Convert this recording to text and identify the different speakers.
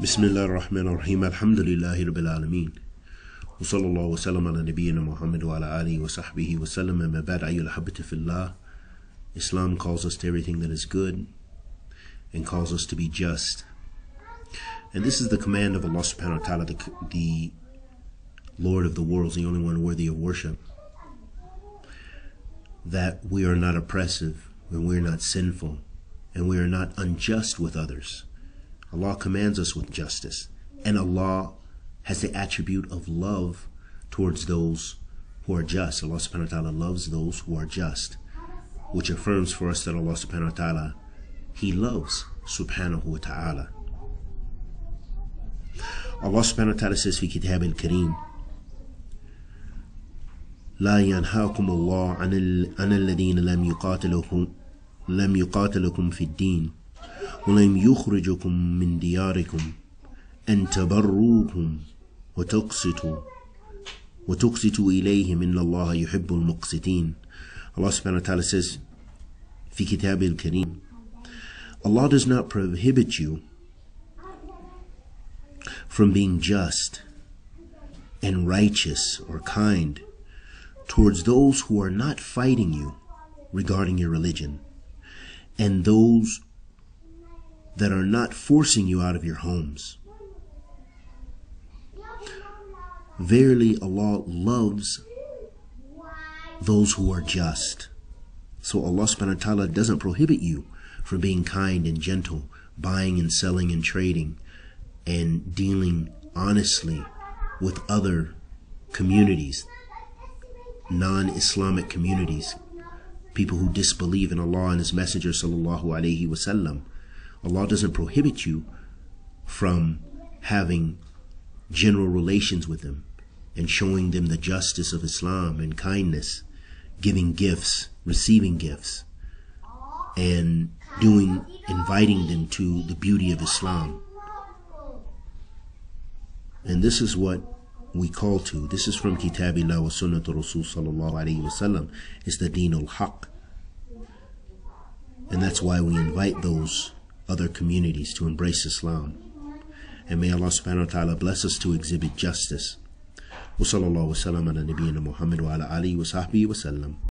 Speaker 1: بسم الله الرحمن الرحيم الحمد لله رب العالمين وصلى الله وسلم على نبينا Muhammad وعلى آله وصحبه وسلم أما بعد أيها الأحبة في الله Islam calls us to everything that is good and calls us to be just and this is the command of Allah subhanahu wa ta'ala the, the Lord of the worlds the only one worthy of worship that we are not oppressive and we are not sinful and we are not unjust with others Allah commands us with justice. And Allah has the attribute of love towards those who are just. Allah subhanahu wa ta'ala loves those who are just, which affirms for us that Allah subhanahu wa ta'ala, He loves subhanahu wa ta'ala. Allah subhanahu wa ta'ala says في كتاب الكريم لا ينهاكم الله عن الذين لم يقاتلكم لم يقاتلكم في الدين ولم يخرجكم من دياركم أن تبروكم وتقسطوا وتقسطوا إليهم إن الله يحب المقسطين Allah subhanahu wa ta'ala says في كتاب الكريم Allah does not prohibit you from being just and righteous or kind towards those who are not fighting you regarding your religion and those that are not forcing you out of your homes. Verily, Allah loves those who are just. So Allah subhanahu wa ta'ala doesn't prohibit you from being kind and gentle, buying and selling and trading, and dealing honestly with other communities, non-Islamic communities, people who disbelieve in Allah and His Messenger sallallahu alaihi wasallam. Allah doesn't prohibit you from having general relations with them and showing them the justice of Islam and kindness, giving gifts, receiving gifts, and doing, inviting them to the beauty of Islam. And this is what we call to. This is from Kitabillah wa Sunnat Rasul sallallahu alayhi wa sallam. It's the Deen al-Haq. And that's why we invite those other communities to embrace Islam. And may Allah subhanahu wa ta'ala bless us to exhibit justice. وصلى الله وسلم على نبينا محمد وعلى آله وصحبه وسلم